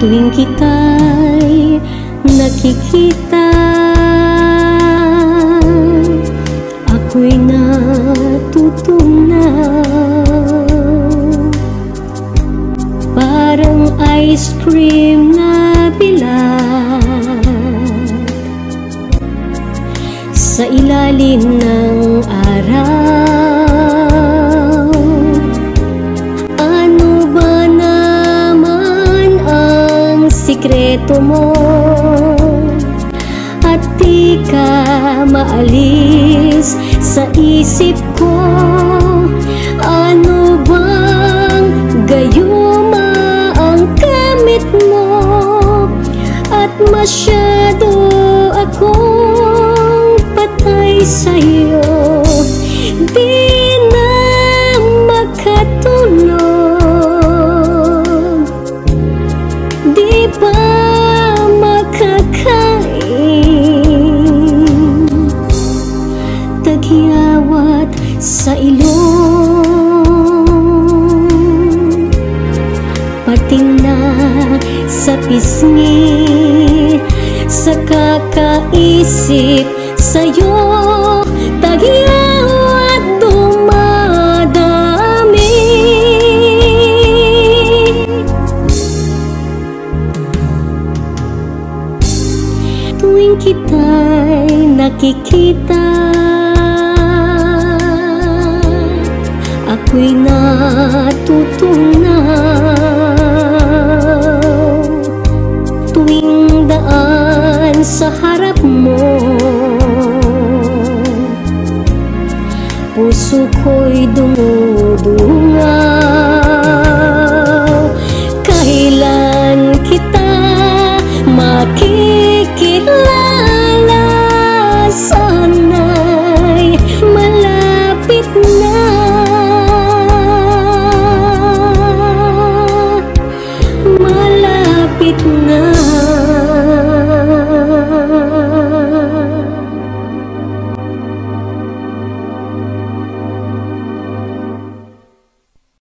tuwing kita'y nakikita. Ako'y natutunaw Parang ice cream na bilad Sa ilalim ng sikreto mo? At di ka maalis sa isip ko Ano bang gayuma ang kamit mo? At masyado akong patay sa'yo sa ilong. Pating na sa pisngi Sa kakaisip sa'yo Tagyawat dumadami. Tuwing kita'y nakikita Ako'y natutunaw